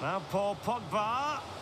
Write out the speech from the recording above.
Now Paul Pogba!